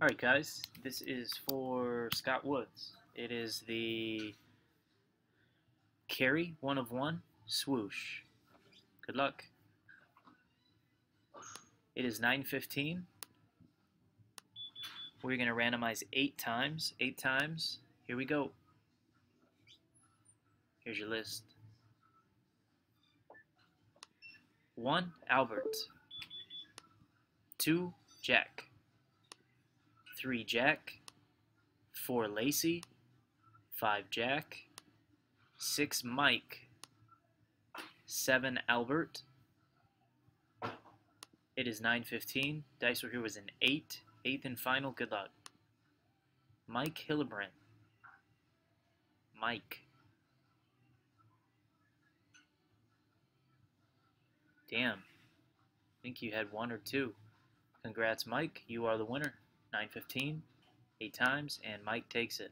Alright guys, this is for Scott Woods. It is the Carey, one of one, swoosh. Good luck. It is 9.15. We're going to randomize eight times. Eight times. Here we go. Here's your list. One, Albert. Two, Jack. 3 Jack, 4 Lacey, 5 Jack, 6 Mike, 7 Albert. It is 9.15. Dice were here was an 8. 8th and final. Good luck. Mike Hillebrand. Mike. Damn. I think you had one or two. Congrats, Mike. You are the winner. 915, eight times, and Mike takes it.